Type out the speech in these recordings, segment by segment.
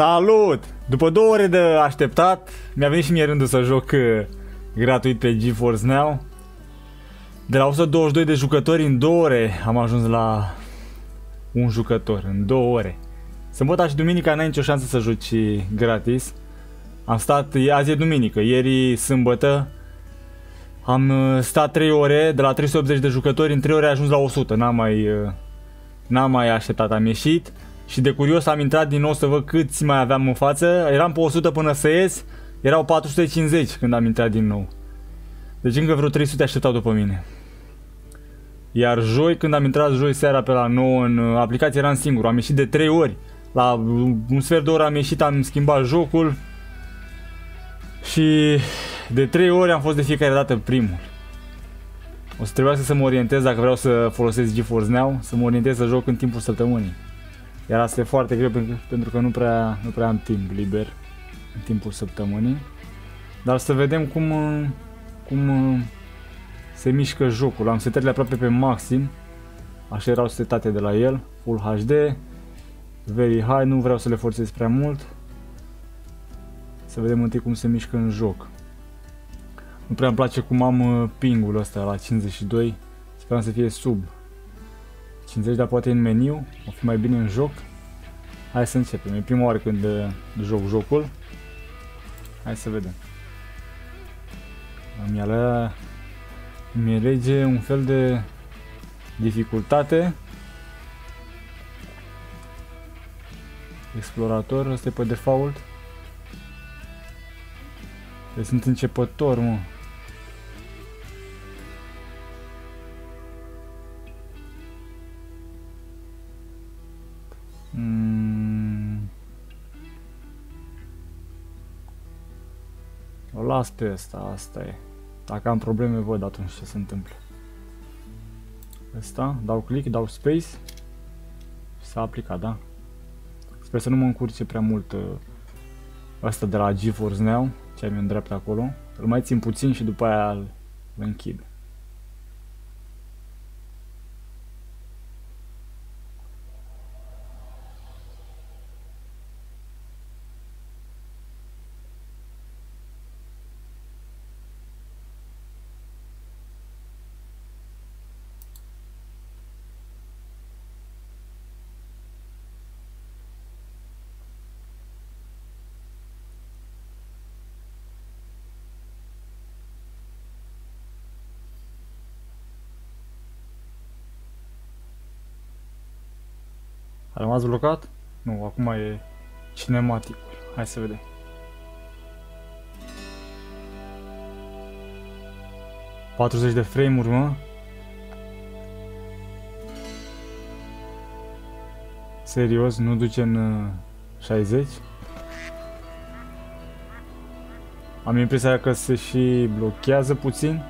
Salut! După două ore de așteptat, mi-a venit și mie rândul să joc uh, gratuit pe GeForce Now. De la 122 de jucători în două ore am ajuns la un jucător, în două ore. Sâmbătă și duminica n-ai nicio șansă să joci gratis. Am stat, azi e duminică, ieri sâmbătă am uh, stat 3 ore, de la 380 de jucători, în 3 ore a ajuns la 100, n-am mai, uh, n-am mai așteptat, am ieșit. Și de curios am intrat din nou să văd câți mai aveam în față. Eram pe 100 până să ies. Erau 450 când am intrat din nou. Deci încă vreo 300 așteptau după mine. Iar joi, când am intrat joi seara pe la 9 în aplicație, eram singur. Am ieșit de 3 ori. La un sfert de oră am ieșit, am schimbat jocul. Și de 3 ori am fost de fiecare dată primul. O să trebuiască să mă orientez dacă vreau să folosesc GeForce Now, să mă orientez să joc în timpul săptămânii. Iar asta e foarte greu pentru că nu prea, nu prea am timp liber în timpul săptămânii. Dar să vedem cum, cum se mișcă jocul. Am setările aproape pe maxim. Așa erau setate de la el. Full HD. Very high. Nu vreau să le forțez prea mult. Să vedem întâi cum se mișcă în joc. Nu prea îmi place cum am uh, pingul ăsta la 52. Sperăm să fie sub 50, dar poate în meniu, o fi mai bine în joc. Hai să începem, e prima oară când uh, joc jocul. Hai să vedem. Mi alea mi alege un fel de dificultate. Explorator, ăsta e pe default. Eu sunt începător, mă. Las pe ăsta, asta e. Dacă am probleme, văd atunci ce se întâmplă. Ăsta, dau click, dau space și s-a aplicat, da? Sper să nu mă încurce prea mult uh, ăsta de la GeForce Now, ce am în dreapta acolo. Îl mai țin puțin și după aia îl închid. A rămas blocat? Nu, acum e cinematic. Hai să vedem. Patruzeci de frame-uri, mă? Serios, nu duce în 60? Uh, Am impresia că se și blochează puțin.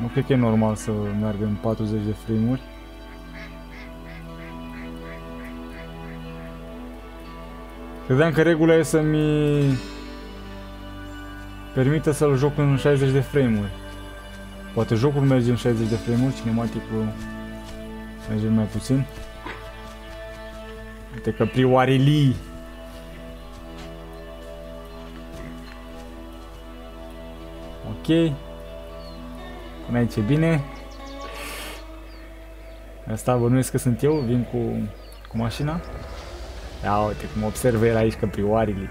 Nu cred că e normal să meargă în 40 de frame-uri. Credeam că regula e să-mi permite să-l joc în 60 de frame-uri. Poate jocul merge în 60 de frame-uri, cinematicul merge mai puțin. Uite că prioarelii Ok. Până aici e bine. Asta bănuiesc că sunt eu, vin cu, cu mașina. Ia uite cum observă el aici căprioarele.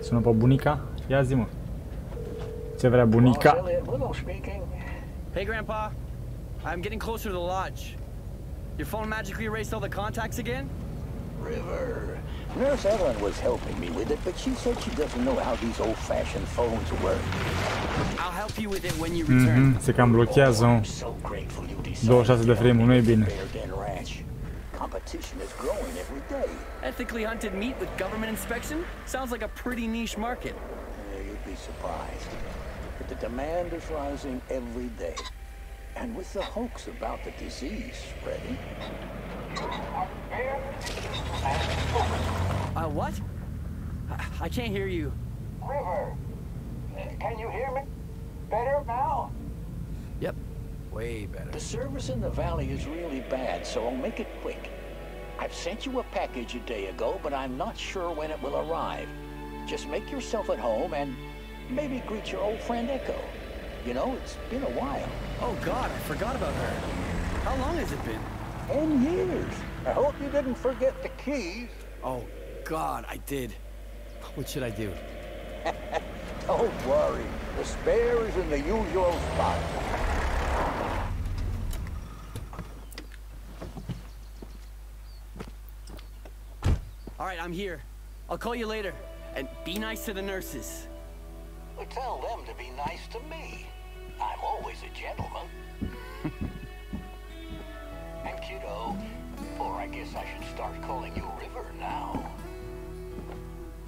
Sună pe bunica? Ia zi mă. Ce vrea bunica? Hey grandpa, I'm getting closer to the lodge. Your phone magically erased all the contacts again? River. Nurse Ellen was helping me with it, but she said she doesn't know how these old-fashioned phones work. I'll help you with it when you return. Mm -hmm. Se cam blochează. 26 de frame nu e bine. Competition is growing every day. Ethically hunted meat with government inspection sounds like a pretty niche market. Yeah, you'd be surprised. But the demand is rising every day. And with the hoax about the disease spreading, uh, what? I, I can't hear you. River, can you hear me? Better now? Yep, way better. The service in the valley is really bad, so I'll make it quick. I've sent you a package a day ago, but I'm not sure when it will arrive. Just make yourself at home and maybe greet your old friend Echo. You know, it's been a while. Oh God, I forgot about her. How long has it been? Ten years. I hope you didn't forget the keys. Oh God, I did. What should I do? Don't worry. The spare is in the usual spot. All right, I'm here. I'll call you later. And be nice to the nurses. Well, tell them to be nice to me. I'm always a gentleman. and kiddo, or I guess I should start calling you River now.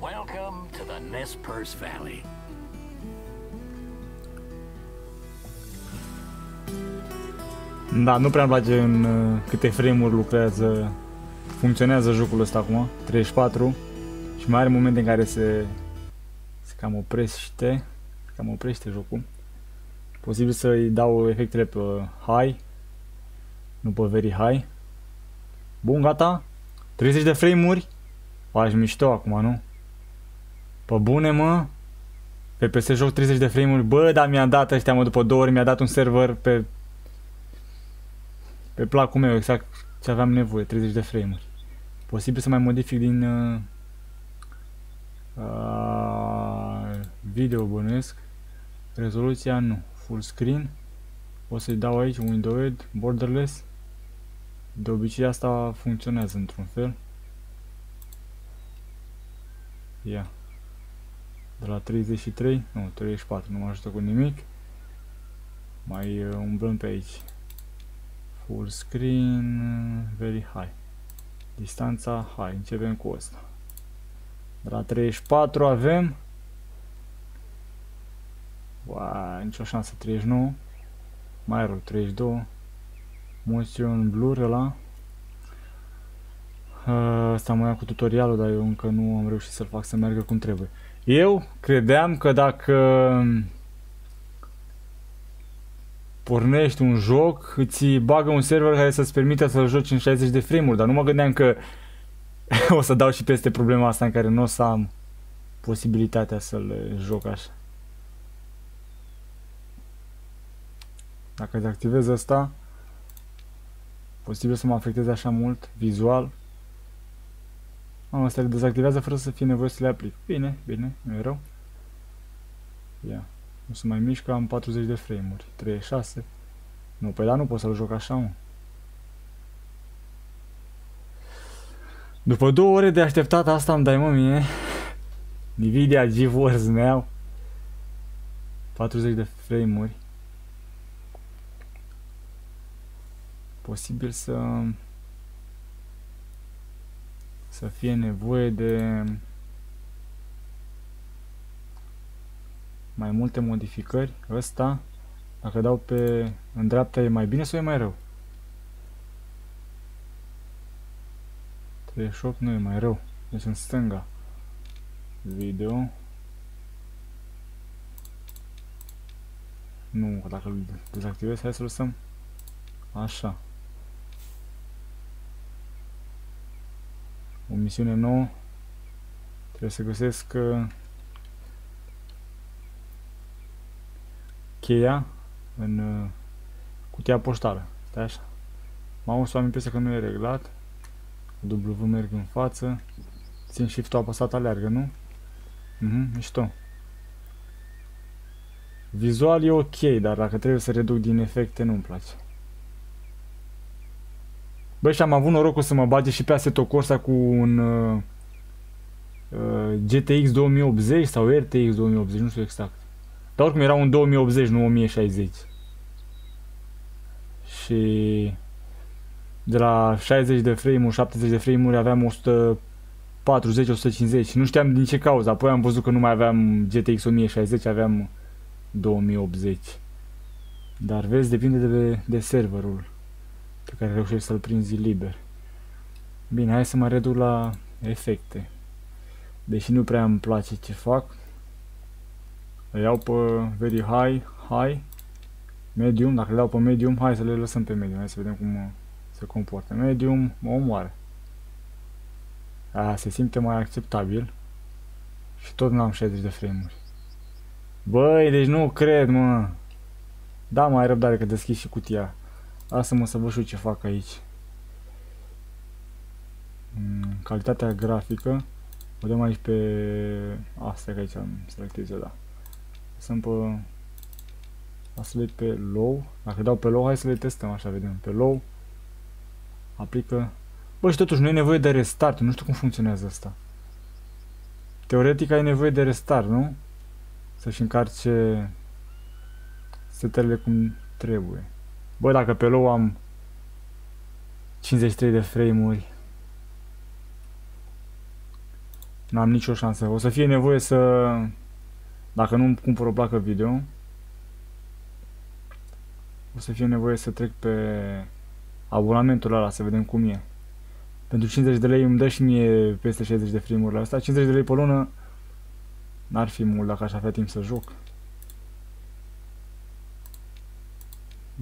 Welcome to the Nez Perce Valley. Da, nu prea îmi place în uh, câte frame-uri lucrează, funcționează jocul ăsta acum, 34 și mai are momente în care se, se cam oprește, se cam oprește jocul. Posibil să-i dau efectele pe high, nu pe very high. Bun, gata. 30 de frame-uri. Faci mișto acum, nu? Pe bune, mă. Pe PS joc 30 de frame-uri. Bă, dar mi-a dat ăștia, mă, după două ori mi-a dat un server pe... Pe placul meu, exact ce aveam nevoie, 30 de frame-uri. Posibil să mai modific din... Uh, uh, video bănuiesc. Rezoluția nu. Full screen. O să-i dau aici windowed, borderless. De obicei asta funcționează într-un fel. Ia. De la 33, nu, 34, nu mă ajută cu nimic. Mai uh, umblăm pe aici. Full screen, very high. Distanța high, începem cu asta. De la 34 avem Wow, nicio șansă, 39. Mai rău, 32. Motion blur ăla. Asta mai cu tutorialul, dar eu încă nu am reușit să-l fac să meargă cum trebuie. Eu credeam că dacă pornești un joc, îți bagă un server care să-ți permite să-l joci în 60 de frame-uri, dar nu mă gândeam că o să dau și peste problema asta în care nu o să am posibilitatea să-l joc așa. Dacă dezactivez asta, posibil să mă afecteze așa mult, vizual. Am astea le dezactivează fără să fie nevoie să le aplic. Bine, bine, nu e rău. Ia. Nu se mai mișcă, am 40 de frame-uri. 36. Nu, pe da nu pot să-l joc așa, mă. După două ore de așteptat, asta îmi dai mă mie. Nvidia GeForce Now. 40 de frame-uri. posibil să să fie nevoie de mai multe modificări. Ăsta, dacă dau pe în dreapta, e mai bine sau e mai rău? 38 nu e mai rău. Deci în stânga. Video. Nu, dacă îl dezactivez, hai să lăsăm. Așa. O misiune nouă. Trebuie să găsesc uh, cheia în uh, cutia poștală. Stai așa. Mouse-ul am impresia că nu e reglat. W merg în față. Țin shift-ul apăsat aleargă, nu? Mhm, mișto. Vizual e ok, dar dacă trebuie să reduc din efecte nu-mi place. Băi, și am avut norocul să mă bage și pe Assetto Corsa cu un uh, uh, GTX 2080 sau RTX 2080, nu știu exact. Dar oricum era un 2080, nu 1060. Și de la 60 de frame-uri, 70 de frame-uri aveam 140-150 nu știam din ce cauză. Apoi am văzut că nu mai aveam GTX 1060, aveam 2080. Dar vezi, depinde de, de serverul pe care reușești să-l prinzi liber. Bine, hai să mă reduc la efecte. Deși nu prea îmi place ce fac. Le iau pe very high, high, medium, dacă le dau pe medium, hai să le lăsăm pe medium, hai să vedem cum uh, se comportă. Medium, mă omoară. A, se simte mai acceptabil. Și tot n-am 60 de frame-uri. Băi, deci nu cred, mă. Da, mai ai răbdare că deschid și cutia. Lasă-mă să văd și ce fac aici. Mm, calitatea grafică. O dăm aici pe... Asta că aici am selectez eu, da. Sunt pe... Asta pe low. Dacă dau pe low, hai să le testăm așa, vedem. Pe low. Aplică. Bă, și totuși nu e nevoie de restart. Nu știu cum funcționează asta. Teoretic ai nevoie de restart, nu? Să-și încarce setările cum trebuie. Bă, dacă pe low am 53 de frame-uri N-am nicio șansă. O să fie nevoie să... Dacă nu cumpăr o placă video o să fie nevoie să trec pe abonamentul ăla să vedem cum e. Pentru 50 de lei îmi dă și mie peste 60 de frame la asta. 50 de lei pe lună n-ar fi mult dacă aș avea timp să joc.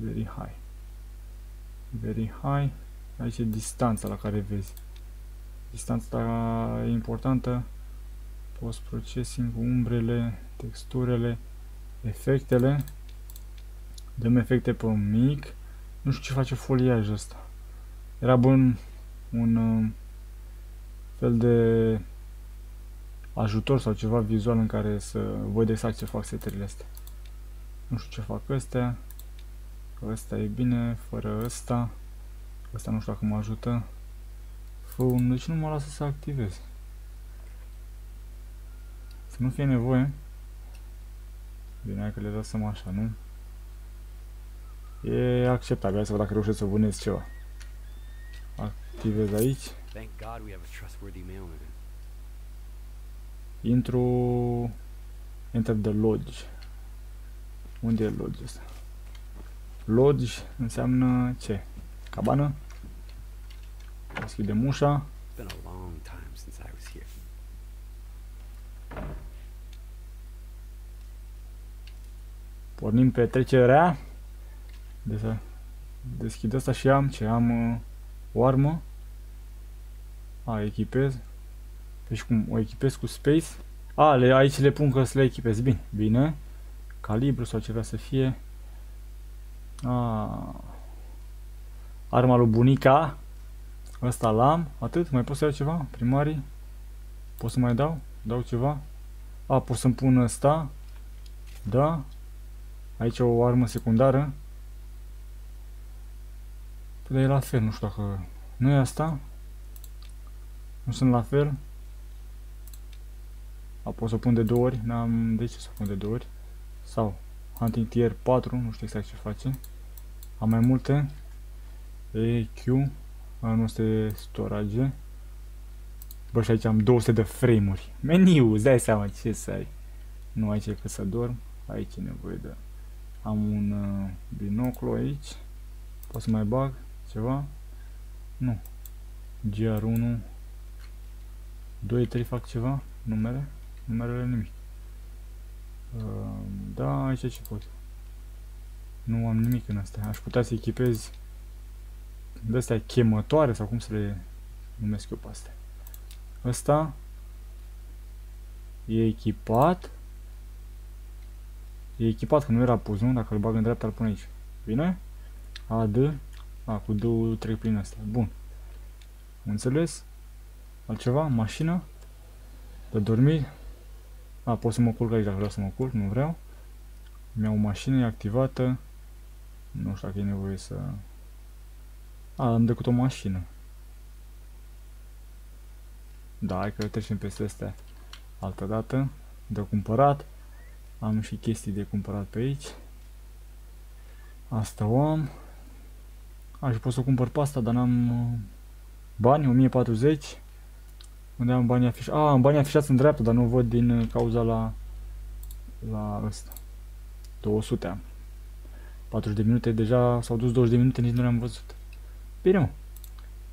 Very high. Very high. Aici e distanța la care vezi. Distanța e importantă. Post-processing, umbrele, texturele, efectele. Dăm efecte pe mic. Nu știu ce face foliajul ăsta. Era bun un uh, fel de ajutor sau ceva vizual în care să văd exact ce fac setările astea. Nu știu ce fac astea. Ăsta e bine, fără ăsta. Ăsta nu știu dacă mă ajută. Phone, deci nu mă lasă să activez. Să nu fie nevoie. Bine, că le lăsăm așa, nu? E acceptabil, hai să văd dacă reușesc să vânez ceva. Activez aici. Intru... Enter the lodge. Unde e lodge ăsta? Lodge înseamnă ce? Cabană? Deschidem ușa. Pornim pe trecerea. De să deschid asta și am ce? Am uh, o armă. A, echipez. Deci cum? O echipez cu space. A, le, aici le pun că să le echipez. Bine, bine. Calibru sau ce vrea să fie. A, arma lui bunica. Asta l-am, atât, mai pot să iau ceva? Primarii? Pot să mai dau? Dau ceva? A, pot să-mi pun ăsta? Da. Aici o armă secundară. Păi e la fel, nu știu dacă... Nu e asta? Nu sunt la fel? A, pot să pun de două ori? N-am... De ce să pun de două ori? Sau Hunting Tier 4, nu știu exact ce face. Am mai multe. EQ nu este storage. Bă, și aici am 200 de frame-uri. Meniu, îți dai seama ce să ai. Nu aici e că să dorm. Aici e nevoie de... Am un uh, binoclu aici. Pot să mai bag ceva? Nu. GR1 2, 3 fac ceva? Numere? Numerele nimic. Uh, da, aici ce pot. Nu am nimic în astea. Aș putea să echipez de astea chemătoare sau cum să le numesc eu pe astea. Ăsta e echipat. E echipat, că nu era pus, nu? Dacă îl bag în dreapta, îl pun aici. Bine? AD. A, cu două trec prin asta. Bun. Înțeles? Altceva? Mașină? De dormit? A, pot să mă culc aici dacă vreau să mă culc, nu vreau. Mi-au o mașină, e activată. Nu știu dacă e nevoie să a, am decât o mașină. Da, hai că trecem peste astea altă dată. De cumpărat. Am și chestii de cumpărat pe aici. Asta o am. Aș pot să cumpăr pe asta, dar n-am uh, bani, 1040. Unde am banii afișați? Ah, am banii afișați în dreapta, dar nu văd din uh, cauza la la ăsta. 200 am. 40 de minute deja s-au dus 20 de minute, nici nu le-am văzut. Bine, mă.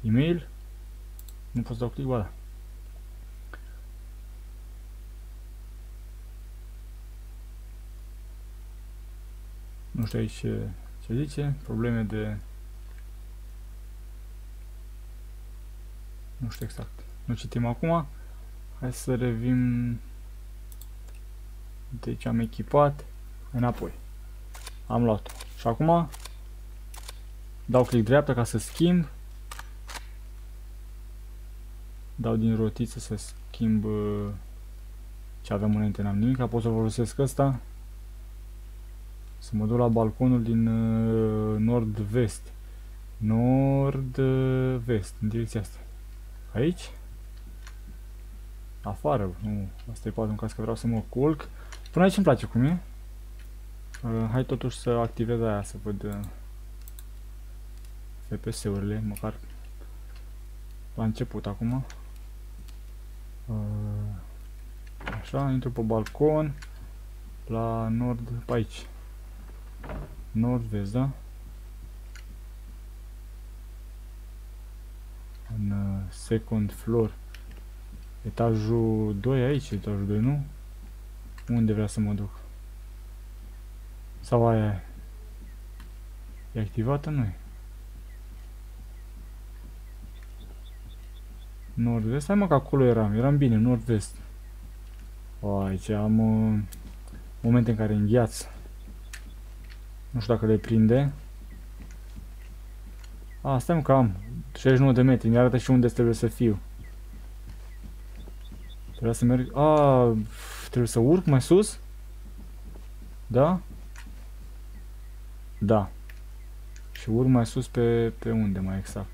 E-mail. Nu pot să dau click, ba Nu știu aici ce, ce zice. Probleme de... Nu știu exact. Nu citim acum. Hai să revim. Deci am echipat. Înapoi. Am luat-o. Și acum dau click dreapta ca să schimb. Dau din rotiță să schimb uh, ce aveam înainte, n-am nimic. Pot să folosesc ăsta. Să mă duc la balconul din uh, nord-vest. Nord-vest, în direcția asta. Aici? Afară, nu. Asta e poate în caz că vreau să mă culc. Până aici îmi place cum e. Uh, hai totuși să activez aia, să văd uh, FPS-urile, măcar la început acum. Uh, așa, intru pe balcon, la nord, pe aici. Nord-vest, da? În uh, second floor. Etajul 2 aici, etajul 2, nu? Unde vrea să mă duc? Sau aia e activată? Nu e. Nord-vest? Hai mă că acolo eram, eram bine, nord-vest. Aici am uh, momente în care îngheață. Nu știu dacă le prinde. A, stai mă că am 69 de metri, mi arată și unde trebuie să fiu. Trebuie să merg... A, trebuie să urc mai sus? Da? Da. Și urc mai sus pe, pe unde mai exact?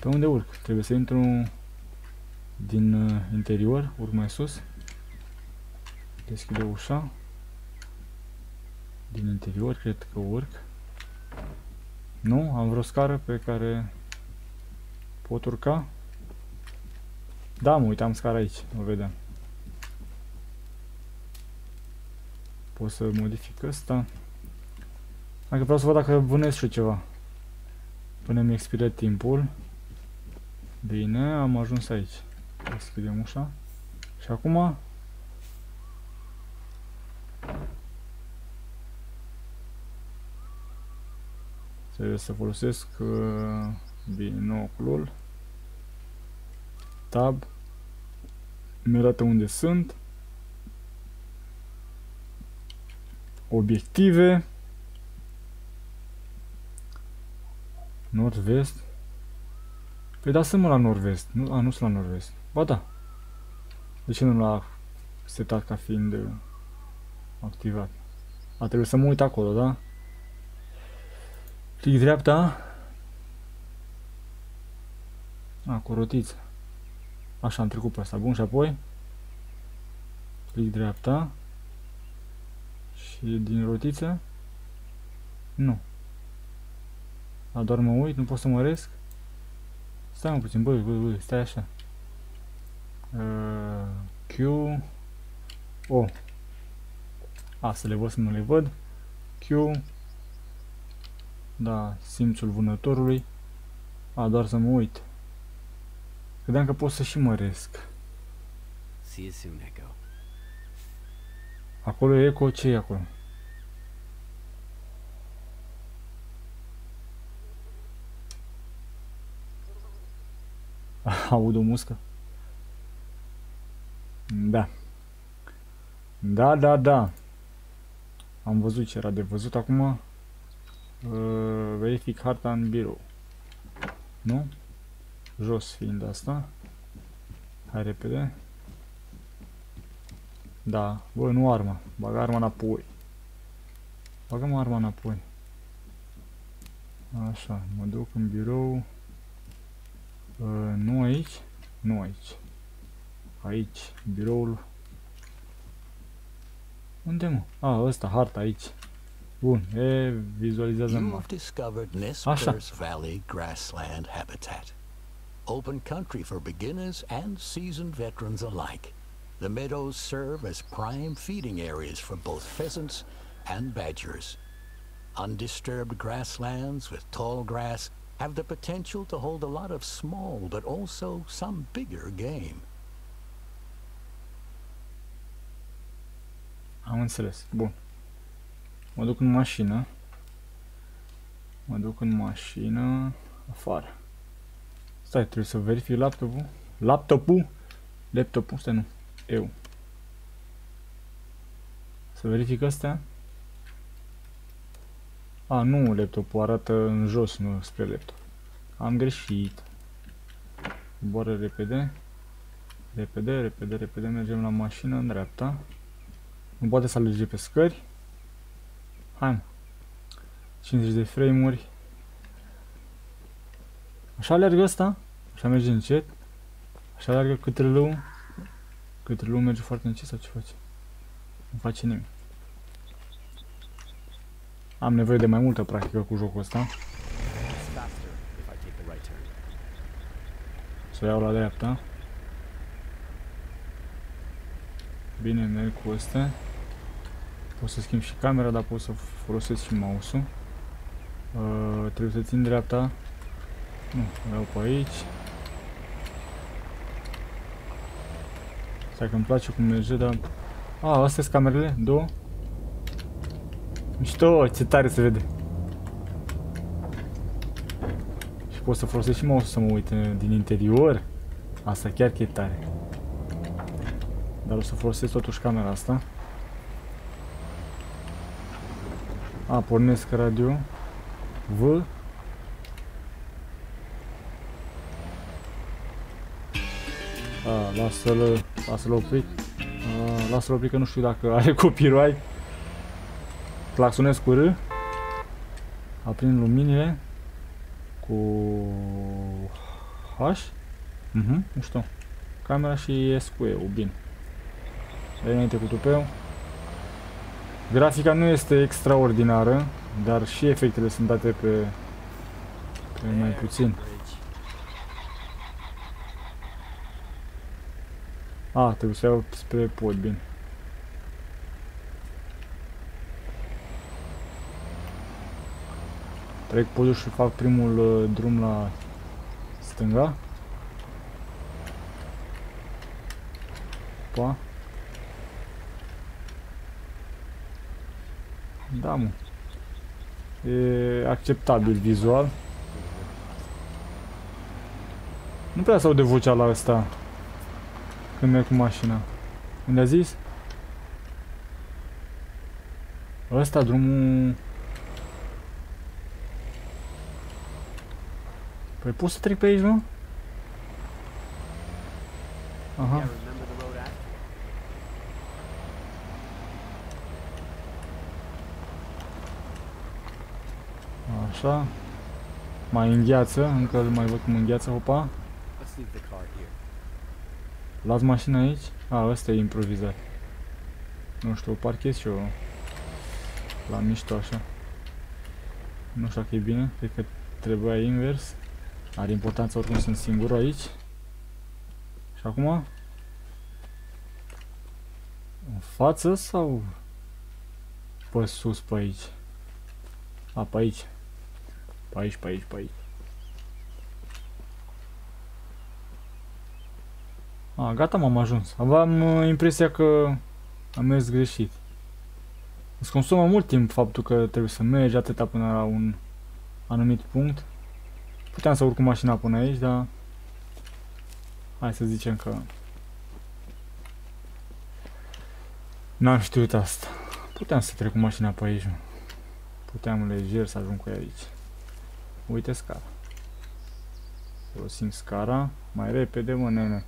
Pe unde urc? Trebuie să intru din uh, interior, urc mai sus. Deschide ușa. Din interior, cred că urc. Nu? Am vreo scară pe care pot urca? Da, mă uitam scara aici, o vedem. Pot să modific asta. Dacă vreau să văd dacă vânez și ceva. Până mi expiră timpul. Bine, am ajuns aici. Deschidem ușa. Și acum... Trebuie să folosesc uh, binoclul. Tab. Mi arată unde sunt. Obiective. Nord-vest. Păi da, sunt mă la nord-vest. Nu, a, nu sunt la nord-vest. Ba da. De ce nu l-a setat ca fiind uh, activat? A, trebuie să mă uit acolo, da? Click dreapta. A, cu rotiță. Așa, am trecut pe asta. Bun, și apoi? Click dreapta. Și din rotiță? Nu. A, doar mă uit, nu pot să măresc? Stai mă puțin, băi, băi, băi, stai așa. Uh, Q O A, să le văd, să nu le văd. Q Da, simțul vânătorului. A, doar să mă uit. Credeam că pot să și măresc. See you soon, Echo. Acolo e eco, ce e acolo? Aud o muscă. Da. Da, da, da. Am văzut ce era de văzut acum. Uh, verific harta în birou. Nu? Jos fiind asta. Hai repede. Da. Bă, nu arma. Bag arma înapoi. Bagăm arma înapoi. Așa, mă duc în birou. Uh, nu aici. Nu aici. Aici, biroul. Unde mă? Ah, ăsta, harta aici. Bun, e vizualizează You've discovered Nez Așa. Perce Valley grassland habitat. Open country for beginners and seasoned veterans alike. The meadows serve as prime feeding areas for both pheasants and badgers. Undisturbed grasslands with tall grass have the potential to hold a lot of small but also some bigger game. Am înțeles. Bun. Mă duc în mașină. Mă duc în mașină. Afară. Stai, trebuie să verific laptopul. Laptopul? Laptopul? Stai, nu. Eu. Să verific astea. A, nu, laptopul arată în jos, nu spre laptop. Am greșit. Coboară repede. Repede, repede, repede, mergem la mașină în dreapta. Nu poate să alerge pe scări. Hai mă. 50 de frame-uri. Așa alergă ăsta? Așa merge încet? Așa alergă câtrelul? Câtrelul merge foarte încet sau ce face? Nu face nimic. Am nevoie de mai multă practică cu jocul ăsta. It's faster if I take the right turn. Să o iau la dreapta. Bine, merg cu astea. Pot să schimb și camera, dar pot să folosesc și mouse-ul. Uh, trebuie să țin dreapta. Nu, o iau pe aici. Stai că îmi place cum merge, dar... A, astea sunt camerele? Două? Mișto, ce tare se vede. Și pot să folosesc și mouse să mă uit uh, din interior. Asta chiar că e tare. Dar o să folosesc totuși camera asta. A, pornesc radio. V. lasă-l, lasă-l oprit. A, lasă-l oprit că nu știu dacă are copyright. Claxonez cu R. Aprind luminile. Cu H. Mhm, nu știu. Camera și S cu E, bine. Dai înainte cu tupeu. Grafica nu este extraordinară, dar și efectele sunt date pe, pe mai puțin. A, trebuie să iau spre pod, bine. Trec podul și fac primul uh, drum la stânga. Pa. Da, mă. E acceptabil vizual. Nu prea se aude vocea la asta când merg cu mașina. Unde a zis? Ăsta drumul... Păi pot să trec pe aici, nu? Aha. Yeah, remember the road after? Așa. Mai îngheață, încă îl mai văd cum îngheață, hopa. Let's leave the car here. Las mașina aici? A, ăsta e improvizat. Nu știu, o parchez și eu la mișto așa. Nu știu dacă e bine, cred că trebuia invers. Are importanță oricum sunt singur aici. Și acum? În față sau pe sus pe aici? A, pe aici. Pe aici, pe aici, pe aici. A, gata m-am ajuns. Aveam uh, impresia că am mers greșit. Îți consumă mult timp faptul că trebuie să mergi atâta până la un anumit punct. Puteam să urc cu mașina până aici, dar... Hai să zicem că... N-am știut asta. Puteam să trec cu mașina pe aici, mă. Puteam lejer să ajung cu ea aici. Uite scara. Folosim scara. Mai repede, mă, nene.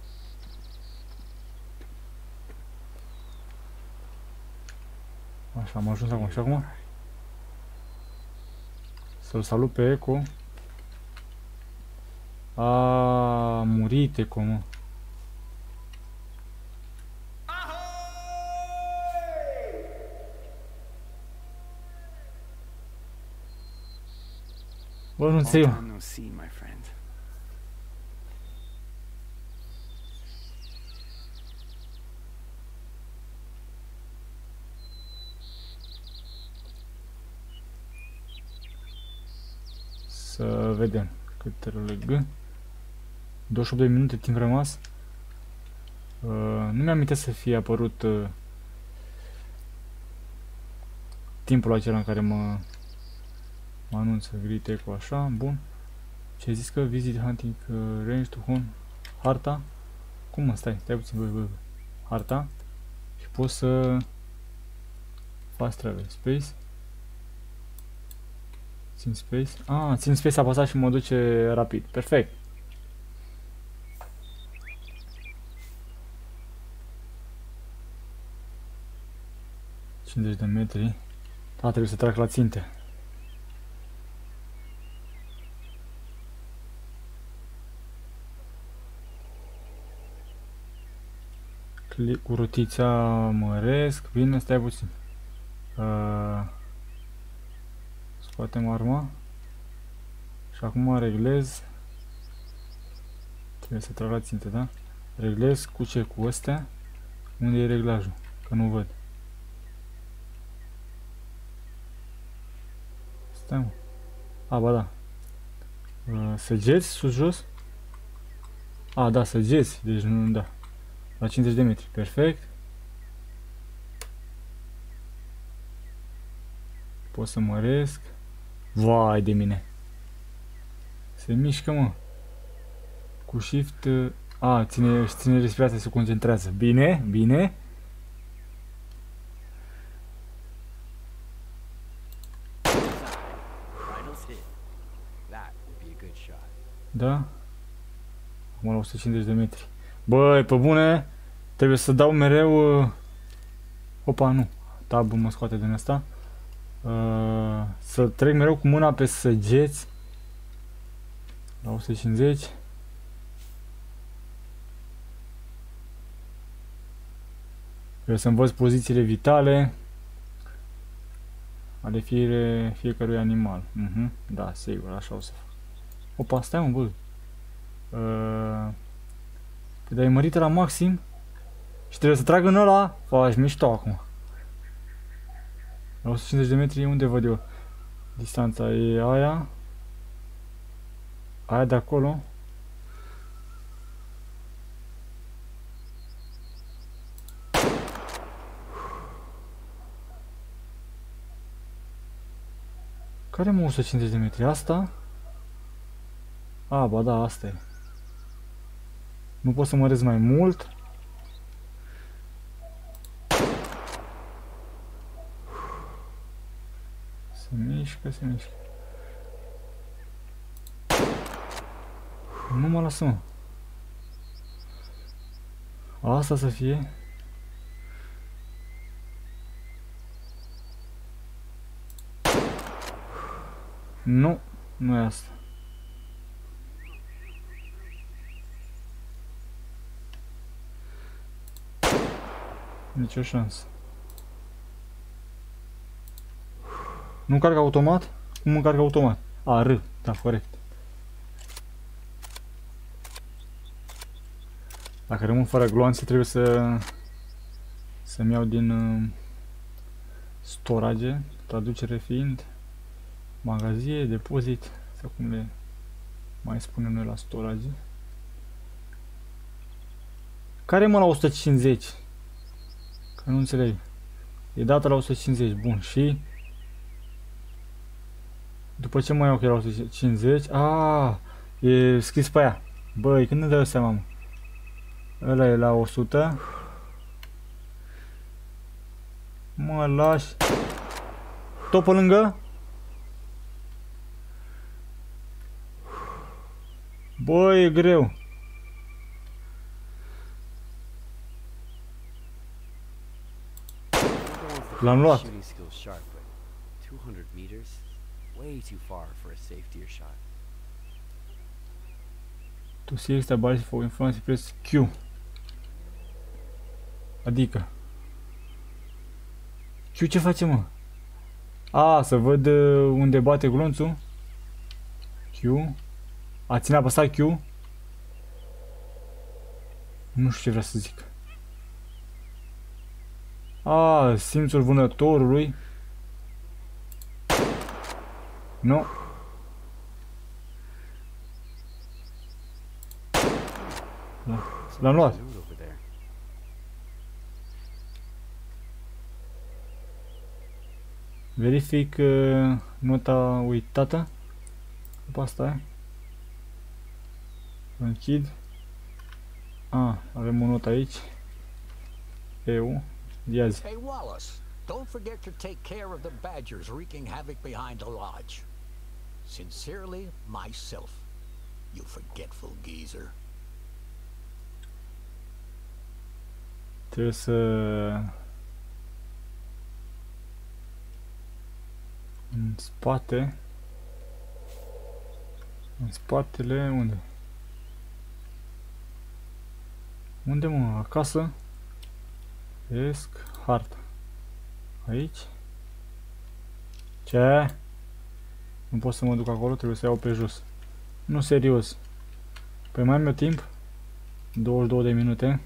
Așa, am ajuns acum. Și acum? Să-l salut pe Eco. A, murit Eco, mă. Bă, nu. Vedem cât releg. 28 de minute timp rămas. Uh, nu mi-am să fie apărut uh, timpul acela în care mă, mă anunță grite cu așa, bun. Ce ai zis că visit hunting uh, range to home, harta, cum mă, stai, stai puțin, bă, bă, bă. harta și pot să fast travel, space, țin space, ah, țin space apăsat și mă duce rapid, perfect. de metri. Da, trebuie să trag la ținte. cu rotița măresc. Bine, stai puțin. Uh, scoatem arma. Și acum reglez. Trebuie să trag la ținte, da? Reglez cu ce? Cu astea? Unde e reglajul? Că nu văd. Stai mă. A, ba da. Uh, săgeți sus jos? A, da, săgeți. Deci nu, da. La 50 de metri. Perfect. Pot să măresc. Vai de mine. Se mișcă, mă. Cu shift... A, ține, ține respirația, se concentrează. Bine, bine. Da? Acum la 150 de metri. Băi, pe bune, trebuie să dau mereu... Uh... Opa, nu. Tab mă scoate din asta. Uh, să trec mereu cu mâna pe săgeți. La 150. Trebuie să învăț pozițiile vitale ale fie, fiecărui animal. Uh mhm. -huh. Da, sigur, așa o să fac. Opa, stai mă, bă. Uh, păi dar e mărită la maxim și trebuie să trag în ăla. Faci mișto acum. La 150 de metri unde văd eu? Distanța e aia. Aia de acolo. Care mă 150 de metri? Asta? A, ba da, asta e. Nu pot să măresc mai mult. Se mișcă, se mișcă. Nu mă lasă, mă. Asta să fie. Nu, nu e asta. Nicio șansă. Nu încarcă automat? Cum încarcă automat? A, R. Da, corect. Dacă rămân fără gloanțe, trebuie să să-mi iau din uh, storage, traducere fiind magazie, depozit, sau cum le mai spunem noi la storage. Care mă la 150? Că nu înțeleg. E dată la 150, bun. Și... După ce mai iau că era 150... Ah, e scris pe aia. Băi, când îmi dau seama, mă? Ăla e la 100. Mă lași. Tot pe lângă? Băi, e greu. L-am luat. Way too far for a safe deer shot. To see stability for influence press Q. Adică. Q ce face, mă? A, să văd uh, unde bate glonțul. Q. A ține apăsat Q. Nu știu ce vrea să zic. A, simțul vânătorului. Nu. L-am luat. Verific uh, nota uitată. După asta e. Închid. A, avem o notă aici. Eu. Iazi. Hey, Wallace, don't forget to take care of the badgers wreaking havoc behind the lodge. Sincerely, myself. You forgetful geezer. Trebuie să... În spate... În spatele... Unde? Unde mă? Acasă? Esc harta. Aici? Ce? Nu pot să mă duc acolo, trebuie să iau pe jos. Nu serios. Păi mai am eu timp? 22 de minute.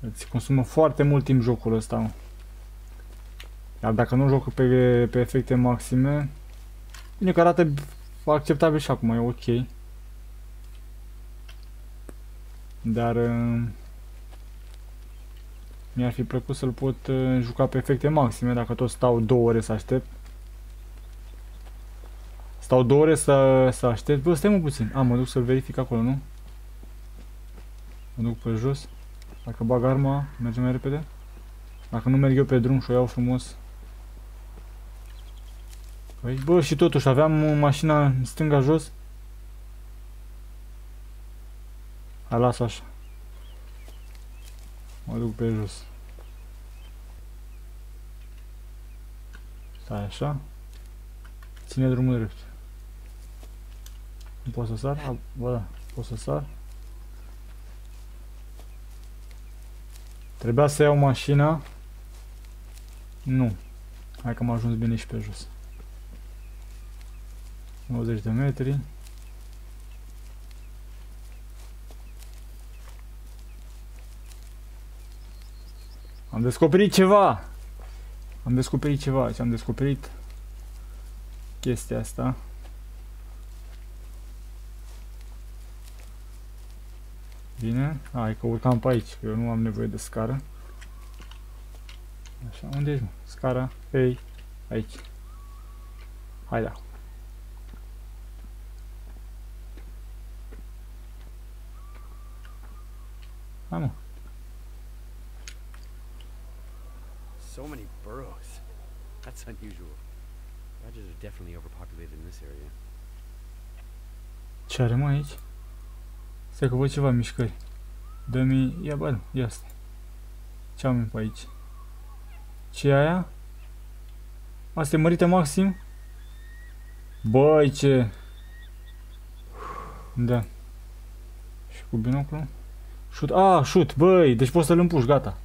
Îți consumă foarte mult timp jocul ăsta. Mă. Iar dacă nu joc pe, pe efecte maxime, bine că arată acceptabil și acum, e ok. Dar uh, mi-ar fi plăcut să-l pot uh, juca pe efecte maxime dacă tot stau două ore să aștept. Stau două ore să, să aștept. Bă, stai mă puțin. A, mă duc să-l verific acolo, nu? Mă duc pe jos. Dacă bag arma, merge mai repede. Dacă nu merg eu pe drum și o iau frumos. Păi, bă, și totuși aveam mașina în stânga jos. Hai, las așa. Mă duc pe jos. Stai așa. Ține drumul drept. Nu pot să sar? A, bă, da. Pot să sar. Trebuia să iau mașina. Nu. Hai că am ajuns bine și pe jos. 90 de metri. Am descoperit ceva! Am descoperit ceva și am descoperit chestia asta. Bine, hai că urcam pe aici, că eu nu am nevoie de scară. Așa, unde ești, mă? Scara? Hei, aici. Hai da. Hai mă. So many burrows. That's unusual. Badgers are definitely overpopulated in this area. Ce are mă aici? Stai că văd ceva mișcări. Dă-mi... Ia bă, ia asta. Ce am pe aici? ce e aia? Asta e mărită maxim? Băi, ce... Da. Și cu binoclu? Șut. A, șut, băi, deci poți să-l împuși, gata.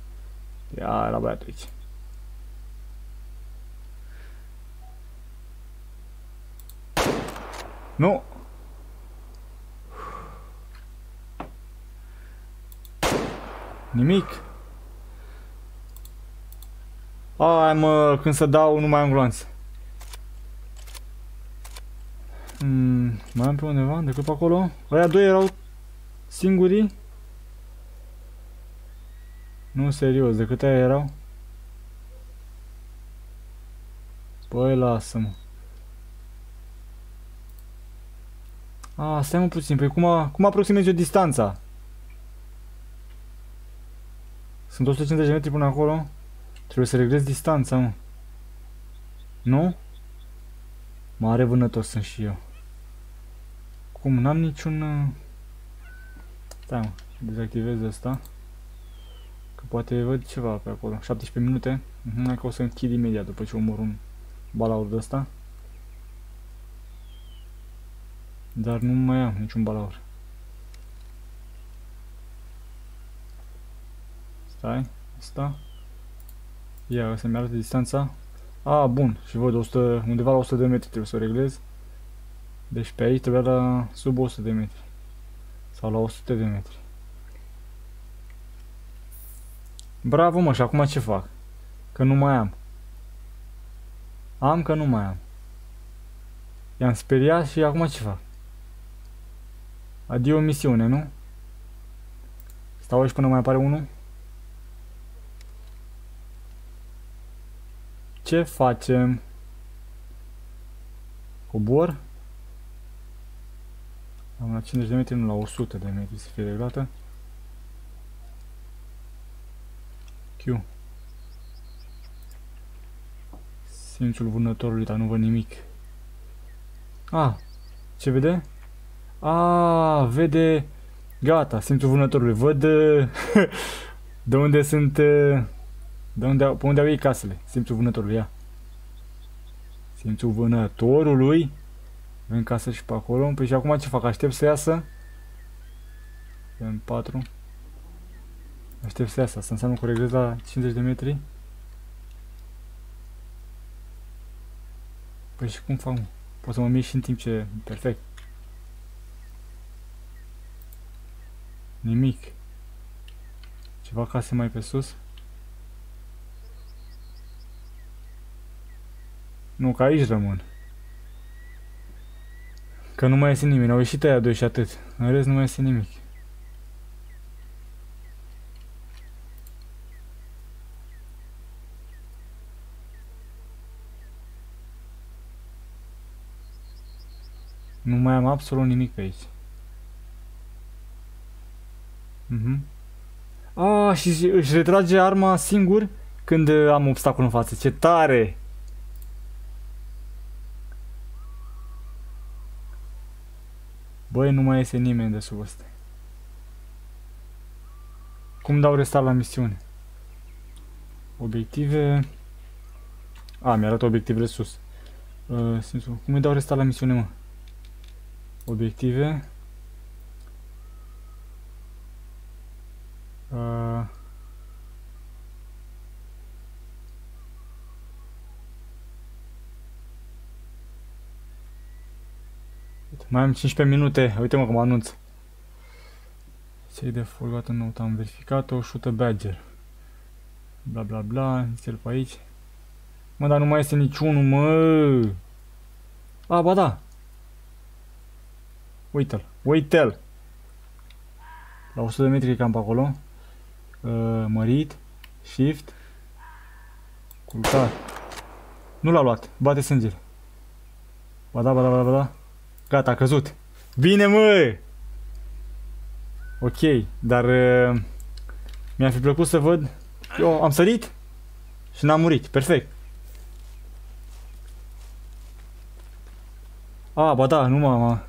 Ia la băiatul aici. Nu! Nimic. Ai mă, când să dau nu mai am gloanțe. Mm, mai am pe undeva? Decât pe acolo? Aia doi erau singurii? Nu, serios, decât aia erau? Păi, lasă-mă. A, stai mă puțin, păi cum, a, cum aproximezi o distanța? Sunt 150 de metri până acolo. Trebuie să reglez distanța, mă. Nu? Mare vânător sunt și eu. Cum? N-am niciun... Uh, stai mă, dezactivez asta. Că poate văd ceva pe acolo. 17 minute. Mhm, hai că o să închid imediat după ce omor un balaur de ăsta. Dar nu mai am niciun balaur. Stai, asta. Ia, să-mi arate distanța. A, bun. Și văd 100, undeva la 100 de metri trebuie să o reglez. Deci pe aici trebuie la sub 100 de metri. Sau la 100 de metri. Bravo mă, și acum ce fac? Că nu mai am. Am că nu mai am. I-am speriat și acum ce fac? Adio misiune, nu? Stau aici până mai apare unul? Ce facem? Cobor? Am la 50 de metri, nu la 100 de metri să fie reglată. Q. Simțul vânătorului, dar nu văd nimic. A, ce vede? A, vede... Gata, simțul vânătorului. Văd uh, de unde sunt... uh, De unde, au- pe unde au ei casele. Simțul vânătorului, ia. Simțul vânătorului. Avem casă și pe acolo. Păi și acum ce fac? Aștept să iasă. Avem 4. Aștept să iasă. Asta înseamnă că o reglez la 50 de metri. Păi și cum fac? mă? Pot să mă mișc și în timp ce... Perfect. Nimic. Ceva case mai pe sus? Nu, că aici rămân. Că nu mai iese nimeni, au ieșit aia doi și atât. În rest nu mai iese nimic. Nu mai am absolut nimic pe aici. Mhm. Ah, și și își retrage arma singur când uh, am obstacol în față. Ce tare! Băi, nu mai iese nimeni de sub ăsta. Cum dau restart la misiune? Obiective... A, mi-arată obiectivele sus. Uh, simțul. Cum îi dau restart la misiune, mă? Obiective. Uh, mai am 15 minute. Uite mă cum anunț. Cei de forgotten note am verificat-o, șută Badger. Bla bla bla, este el pe aici. Mă, dar nu mai este niciunul, mă. A, ba da. Uite-l, uite-l. La 100 de metri cam pe acolo. Uh, mărit. Shift. Culcat. Nu l-a luat. Bate sângele. Ba da, ba da, ba da, ba da. Gata, a căzut. Bine, mă! Ok, dar uh, mi-ar fi plăcut să văd. Eu am sărit și n-am murit. Perfect. A, ba da, nu mama.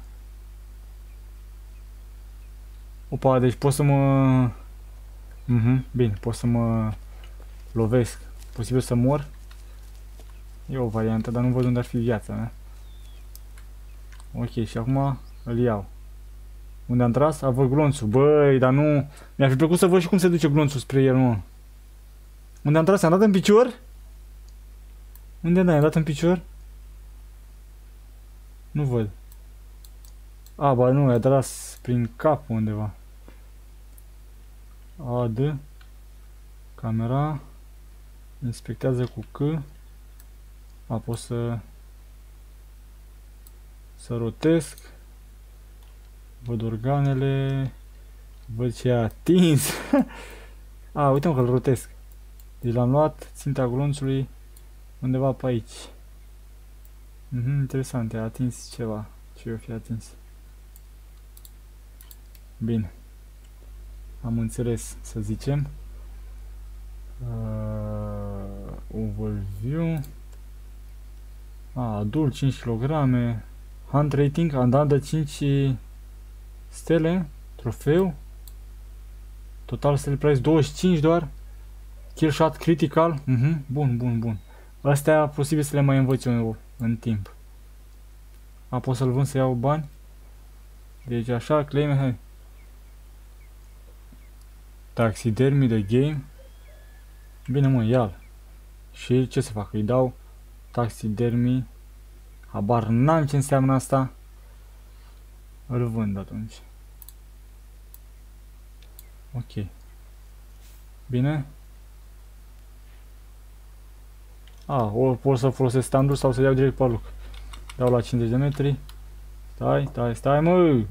Opa, deci pot să mă... Mhm, bine, pot să mă lovesc. Posibil să mor. E o variantă, dar nu văd unde ar fi viața mea. Ok, și acum îl iau. Unde am tras? A văd glonțul. Băi, dar nu... Mi-ar fi plăcut să văd și cum se duce glonțul spre el, mă. Unde am tras? Am dat în picior? Unde am dat în picior? Nu văd. A, ba nu, i-a tras prin cap undeva. AD. Camera. Inspectează cu C. A, pot să... Să rotesc. Văd organele. Văd ce a atins. a, uite mă că-l rotesc. Deci l-am luat, ținta glonțului undeva pe aici. Mhm, interesant, a atins ceva. Ce eu fi atins? Bine. Am înțeles, să zicem. Uh, overview. A, adult 5 kg. Hunt rating, am dat de 5 stele. Trofeu. Total stele price 25 doar. Kill shot critical. Mhm, bun, bun, bun. Astea posibil să le mai învăț eu în timp. A, pot să-l vând să iau bani? Deci așa, claim, hai. Taxidermi de game. Bine mă, ia -l. Și ce să fac? Îi dau taxidermi. Habar n-am ce înseamnă asta. Îl vând atunci. Ok. Bine. A, o pot să folosesc standul sau să iau direct pe loc. Dau la 50 de metri. Stai, stai, stai, mă!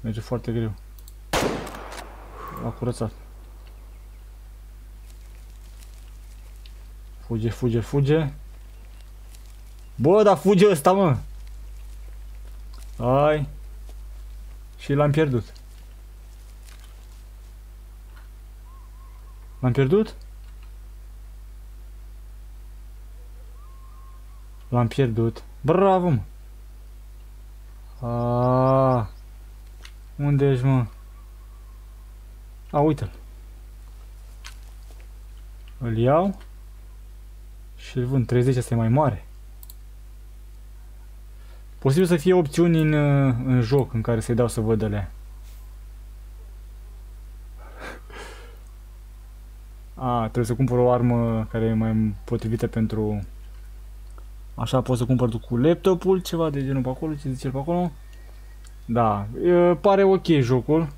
Merge foarte greu. A curățat. Fuge, fuge, fuge. Bă, dar fuge ăsta, mă! Ai. Și l-am pierdut. L-am pierdut? L-am pierdut. Bravo, mă! Aaaa. Unde ești, mă? A, uite-l. Îl iau și îl vând. 30 asta e mai mare. Posibil să fie opțiuni în, în joc în care să-i dau să văd alea. A, trebuie să cumpăr o armă care e mai potrivită pentru... Așa pot să cumpăr cu laptopul, ceva de genul pe acolo, ce zice el pe acolo. Da, e, pare ok jocul.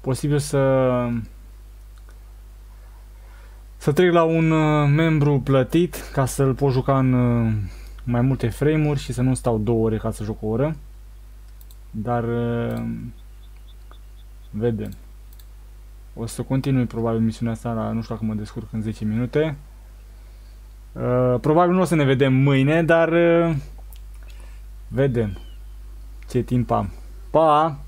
Posibil să... Să trec la un uh, membru plătit ca să-l pot juca în uh, mai multe frame-uri și să nu stau două ore ca să joc o oră. Dar... Uh, vedem. O să continui probabil misiunea asta, la, nu știu dacă mă descurc în 10 minute. Uh, probabil nu o să ne vedem mâine, dar uh, vedem ce timp am. Pa!